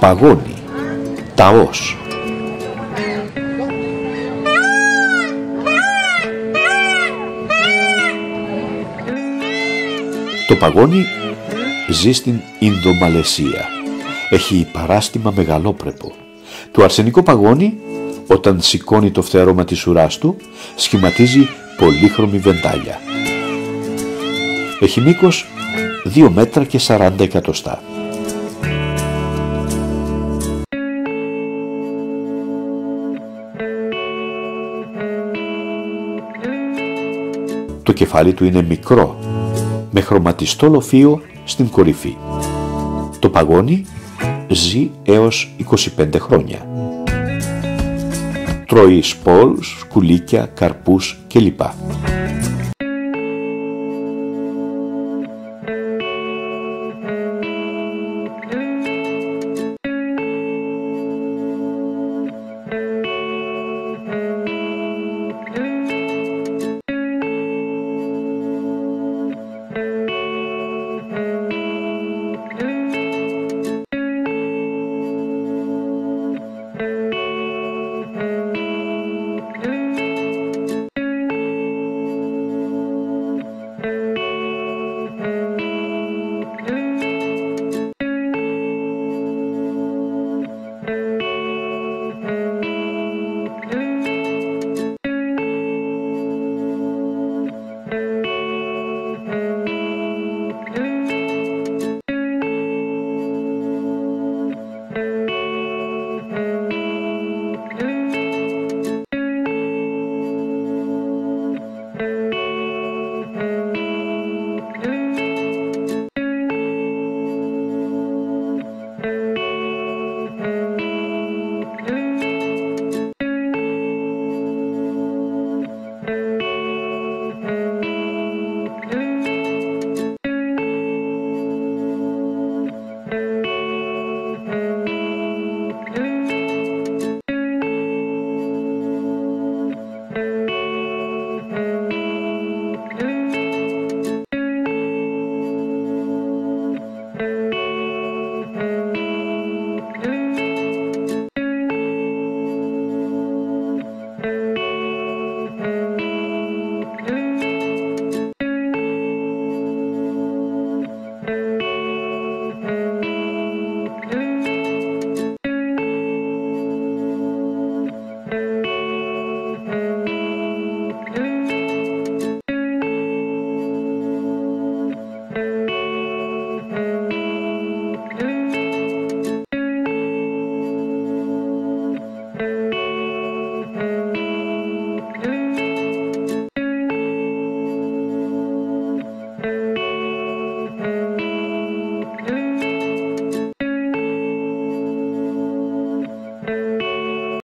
Παγόνι. Ταός. Το παγόνι ζει στην Ινδομαλαισία. Έχει παράστημα μεγαλόπρεπο. Το αρσενικό παγόνι, όταν σηκώνει το φτερώμα της ουράς του, σχηματίζει πολύχρωμη βεντάλια. Έχει μήκος 2 μέτρα και 40 εκατοστά. Το κεφάλι του είναι μικρό, με χρωματιστό λοφείο στην κορυφή. Το παγόνι ζει έως 25 χρόνια. Τρώει σπόλους, σκουλίκια, καρπούς κλπ.